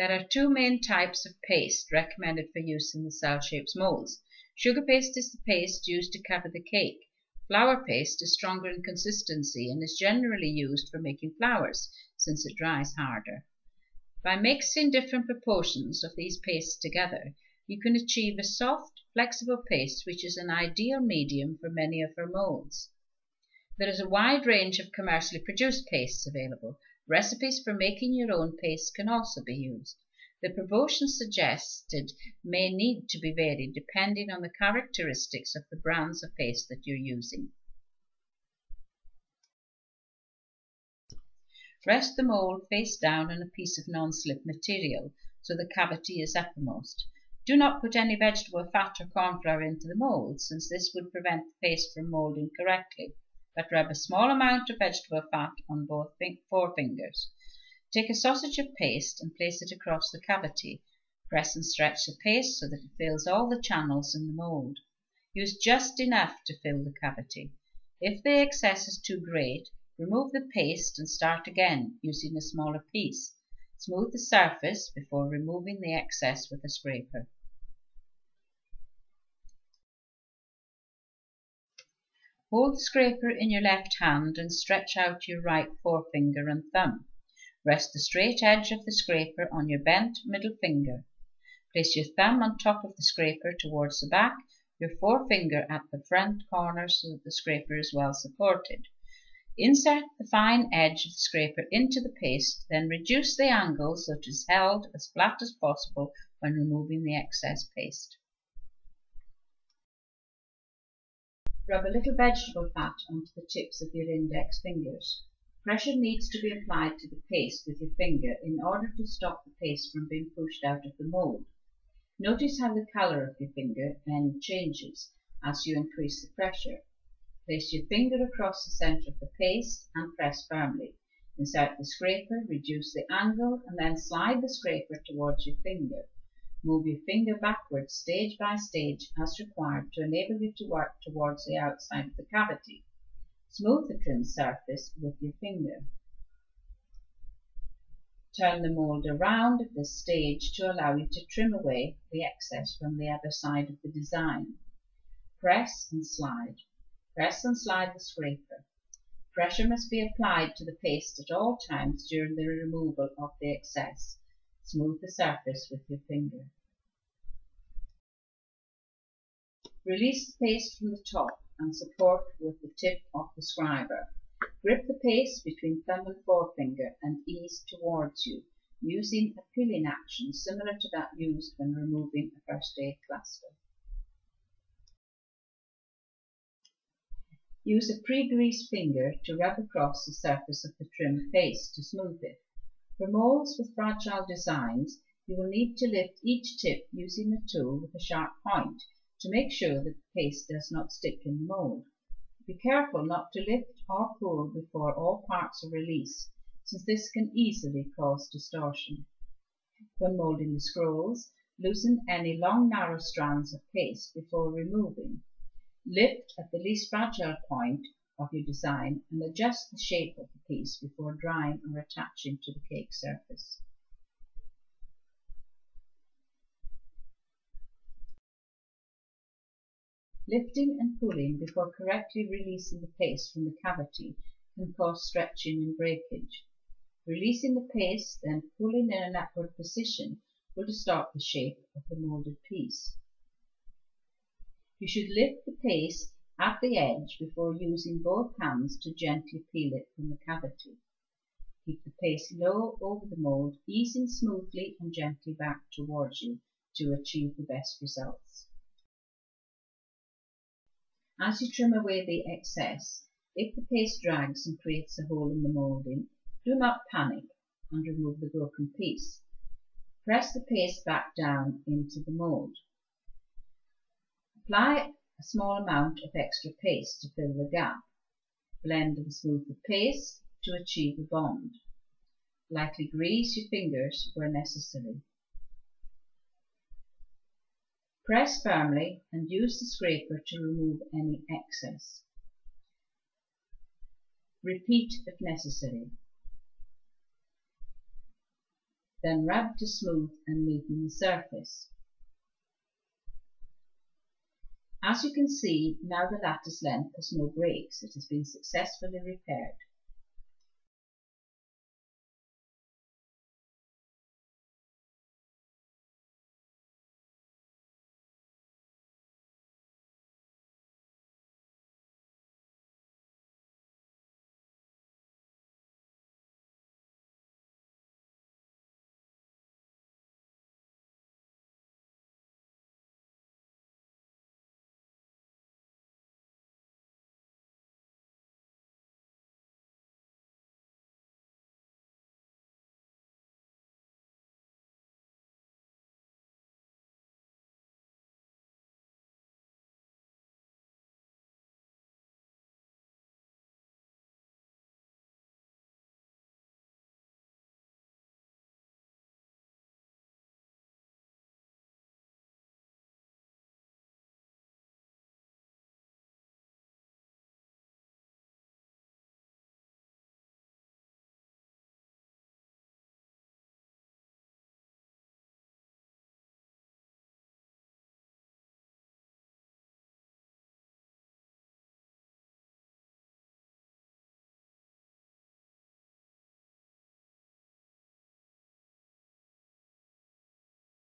There are two main types of paste recommended for use in the CelShapes molds. Sugar paste is the paste used to cover the cake. Flower paste is stronger in consistency and is generally used for making flowers, since it dries harder. By mixing different proportions of these pastes together, you can achieve a soft, flexible paste which is an ideal medium for many of our molds. There is a wide range of commercially produced pastes available, Recipes for making your own paste can also be used. The proportions suggested may need to be varied depending on the characteristics of the brands of paste that you're using. Rest the mold face down on a piece of non-slip material so the cavity is uppermost. Do not put any vegetable fat or corn flour into the mold since this would prevent the paste from molding correctly but rub a small amount of vegetable fat on both forefingers. Take a sausage of paste and place it across the cavity. Press and stretch the paste so that it fills all the channels in the mold. Use just enough to fill the cavity. If the excess is too great, remove the paste and start again using a smaller piece. Smooth the surface before removing the excess with a scraper. Hold the scraper in your left hand and stretch out your right forefinger and thumb. Rest the straight edge of the scraper on your bent middle finger. Place your thumb on top of the scraper towards the back, your forefinger at the front corner so that the scraper is well supported. Insert the fine edge of the scraper into the paste, then reduce the angle so it is held as flat as possible when removing the excess paste. Rub a little vegetable fat onto the tips of your index fingers. Pressure needs to be applied to the paste with your finger in order to stop the paste from being pushed out of the mold. Notice how the color of your finger end changes as you increase the pressure. Place your finger across the center of the paste and press firmly. Insert the scraper, reduce the angle, and then slide the scraper towards your finger. Move your finger backwards stage by stage as required to enable you to work towards the outside of the cavity. Smooth the trim surface with your finger. Turn the mold around at this stage to allow you to trim away the excess from the other side of the design. Press and slide. Press and slide the scraper. Pressure must be applied to the paste at all times during the removal of the excess. Smooth the surface with your finger. Release the paste from the top and support with the tip of the scriber. Grip the paste between thumb and forefinger and ease towards you, using a peeling action similar to that used when removing a first aid cluster. Use a pre-greased finger to rub across the surface of the trimmed paste to smooth it. For molds with fragile designs, you will need to lift each tip using a tool with a sharp point to make sure that the paste does not stick in the mold. Be careful not to lift or pull before all parts are released, since this can easily cause distortion. When molding the scrolls, loosen any long narrow strands of paste before removing. Lift at the least fragile point of your design and adjust the shape of the piece before drying or attaching to the cake surface. Lifting and pulling before correctly releasing the paste from the cavity can cause stretching and breakage. Releasing the paste, then pulling in an upward position will distort the shape of the molded piece. You should lift the paste at the edge before using both hands to gently peel it from the cavity. Keep the paste low over the mold, easing smoothly and gently back towards you to achieve the best results. As you trim away the excess, if the paste drags and creates a hole in the moulding, do not panic and remove the broken piece. Press the paste back down into the mold. Apply a small amount of extra paste to fill the gap. Blend and smooth the paste to achieve a bond. Lightly grease your fingers where necessary. Press firmly and use the scraper to remove any excess. Repeat if necessary. then rub to smooth and neaten the surface. As you can see, now the lattice length has no breaks, it has been successfully repaired.